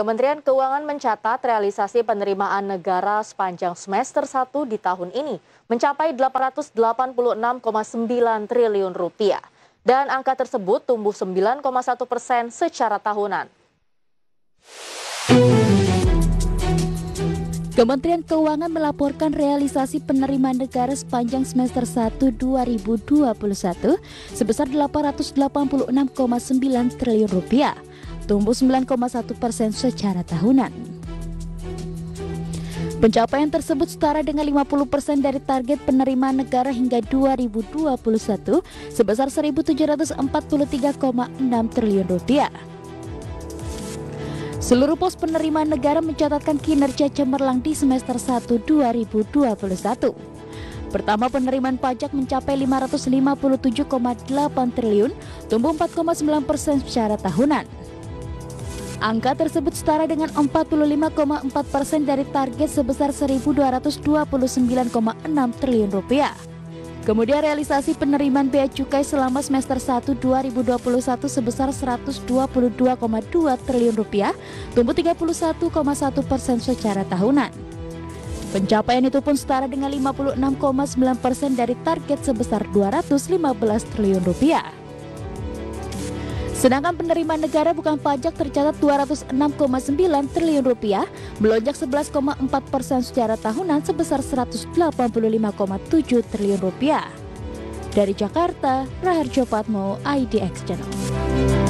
Kementerian Keuangan mencatat realisasi penerimaan negara sepanjang semester 1 di tahun ini mencapai 886,9 triliun rupiah. Dan angka tersebut tumbuh 9,1 persen secara tahunan. Kementerian Keuangan melaporkan realisasi penerimaan negara sepanjang semester 1 2021 sebesar 886,9 triliun rupiah tumbuh 9,1 persen secara tahunan. Pencapaian tersebut setara dengan 50 persen dari target penerimaan negara hingga 2021 sebesar 1.743,6 triliun rupiah. Seluruh pos penerimaan negara mencatatkan kinerja cemerlang di semester 1 2021. Pertama, penerimaan pajak mencapai 557,8 triliun, tumbuh 4,9 persen secara tahunan. Angka tersebut setara dengan 45,4 persen dari target sebesar 1.229,6 triliun rupiah. Kemudian realisasi penerimaan bea cukai selama semester 1 2021 sebesar 122,2 triliun rupiah, tumbuh 31,1 persen secara tahunan. Pencapaian itu pun setara dengan 56,9 persen dari target sebesar 215 triliun rupiah. Sedangkan penerimaan negara bukan pajak tercatat 206,9 triliun rupiah, melonjak 11,4 persen secara tahunan sebesar 185,7 triliun rupiah. Dari Jakarta, Raharjo Patmo, IDX Channel.